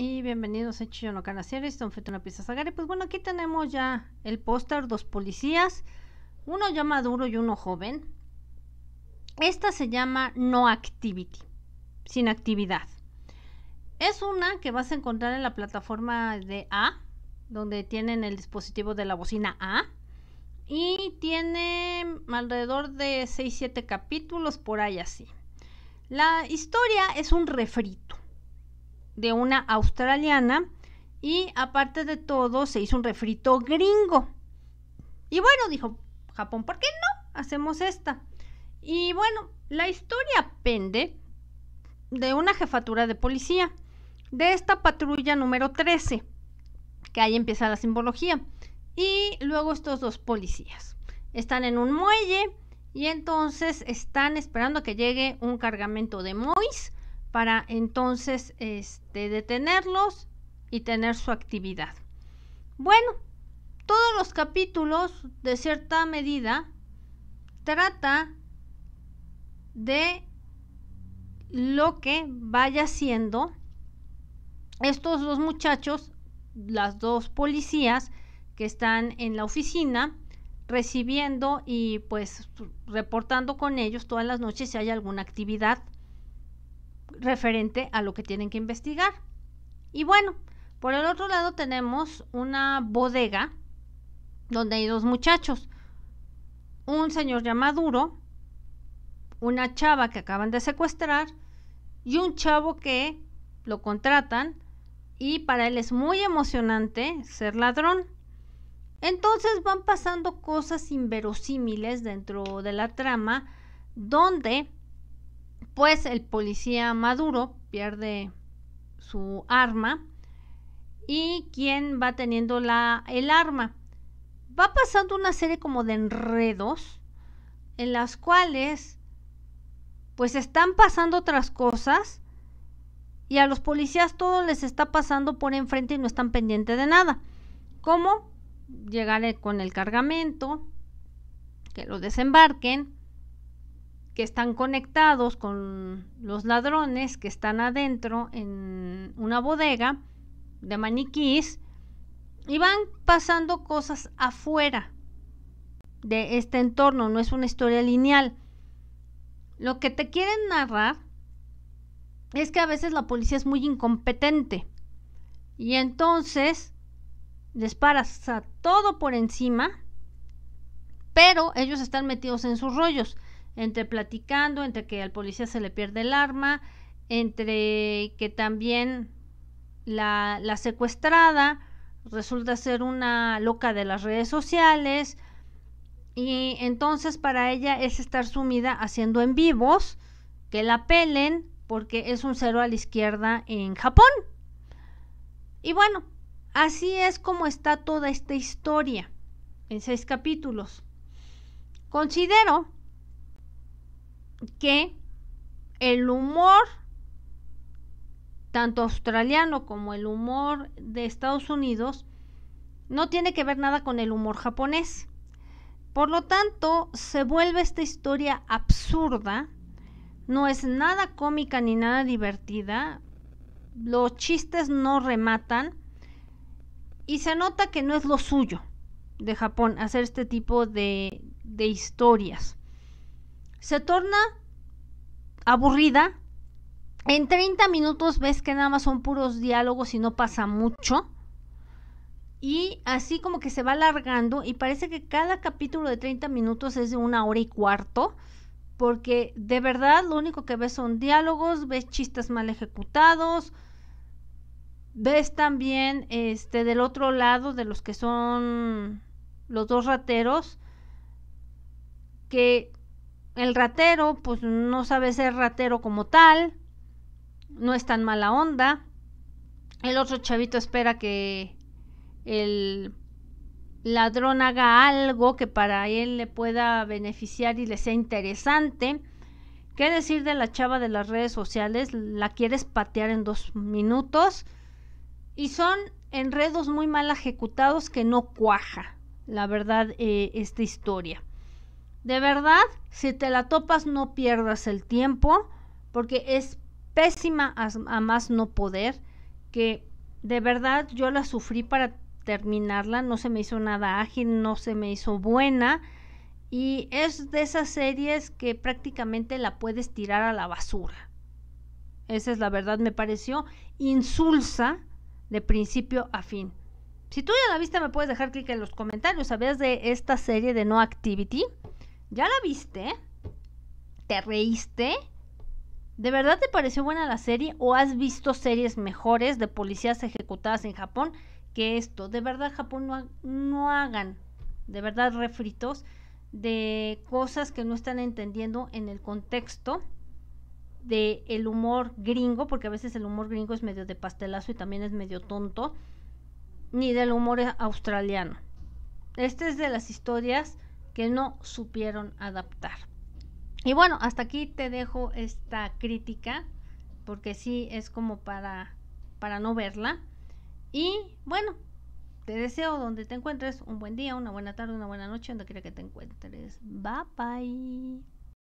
y bienvenidos a Chiyo no Series, Don Fetuna Pieza Sagari. Pues bueno, aquí tenemos ya el póster, dos policías, uno ya maduro y uno joven. Esta se llama No Activity, sin actividad. Es una que vas a encontrar en la plataforma de A, donde tienen el dispositivo de la bocina A. Y tiene alrededor de 6-7 capítulos por ahí así. La historia es un refrito de una australiana y aparte de todo se hizo un refrito gringo. Y bueno, dijo Japón, ¿por qué no? Hacemos esta. Y bueno, la historia pende de una jefatura de policía, de esta patrulla número 13, que ahí empieza la simbología. Y luego estos dos policías están en un muelle y entonces están esperando que llegue un cargamento de mois para entonces este, detenerlos y tener su actividad. Bueno, todos los capítulos de cierta medida trata de lo que vaya siendo estos dos muchachos, las dos policías que están en la oficina recibiendo y pues reportando con ellos todas las noches si hay alguna actividad referente a lo que tienen que investigar. Y bueno, por el otro lado tenemos una bodega donde hay dos muchachos. Un señor ya maduro, una chava que acaban de secuestrar y un chavo que lo contratan y para él es muy emocionante ser ladrón. Entonces van pasando cosas inverosímiles dentro de la trama donde pues el policía Maduro pierde su arma y quien va teniendo la, el arma. Va pasando una serie como de enredos en las cuales pues están pasando otras cosas y a los policías todo les está pasando por enfrente y no están pendientes de nada. ¿Cómo? Llegar con el cargamento, que lo desembarquen, que están conectados con los ladrones que están adentro en una bodega de maniquís y van pasando cosas afuera de este entorno, no es una historia lineal. Lo que te quieren narrar es que a veces la policía es muy incompetente y entonces les paras a todo por encima, pero ellos están metidos en sus rollos entre platicando, entre que al policía se le pierde el arma, entre que también la, la secuestrada resulta ser una loca de las redes sociales y entonces para ella es estar sumida haciendo en vivos que la pelen porque es un cero a la izquierda en Japón. Y bueno, así es como está toda esta historia en seis capítulos. Considero que el humor, tanto australiano como el humor de Estados Unidos, no tiene que ver nada con el humor japonés. Por lo tanto, se vuelve esta historia absurda, no es nada cómica ni nada divertida, los chistes no rematan. Y se nota que no es lo suyo de Japón hacer este tipo de, de historias se torna aburrida. En 30 minutos ves que nada más son puros diálogos y no pasa mucho. Y así como que se va alargando y parece que cada capítulo de 30 minutos es de una hora y cuarto. Porque de verdad lo único que ves son diálogos, ves chistes mal ejecutados, ves también este del otro lado de los que son los dos rateros que el ratero, pues no sabe ser ratero como tal, no es tan mala onda. El otro chavito espera que el ladrón haga algo que para él le pueda beneficiar y le sea interesante. ¿Qué decir de la chava de las redes sociales? La quieres patear en dos minutos. Y son enredos muy mal ejecutados que no cuaja, la verdad, eh, esta historia. De verdad, si te la topas no pierdas el tiempo porque es pésima a, más no poder que de verdad yo la sufrí para terminarla, no se me hizo nada ágil, no se me hizo buena y es de esas series que prácticamente la puedes tirar a la basura. Esa es la verdad, me pareció insulsa de principio a fin. Si tú ya la viste, me puedes dejar clic en los comentarios. ¿Sabías de esta serie de No Activity? ¿Ya la viste? ¿Te reíste? ¿De verdad te pareció buena la serie o has visto series mejores de policías ejecutadas en Japón que esto? De verdad, Japón no, no hagan, de verdad, refritos de cosas que no están entendiendo en el contexto de el humor gringo, porque a veces el humor gringo es medio de pastelazo y también es medio tonto, ni del humor australiano. Este es de las historias que no supieron adaptar. Y bueno, hasta aquí te dejo esta crítica, porque sí es como para, para no verla. Y bueno, te deseo donde te encuentres un buen día, una buena tarde, una buena noche, donde quiera que te encuentres. Bye bye.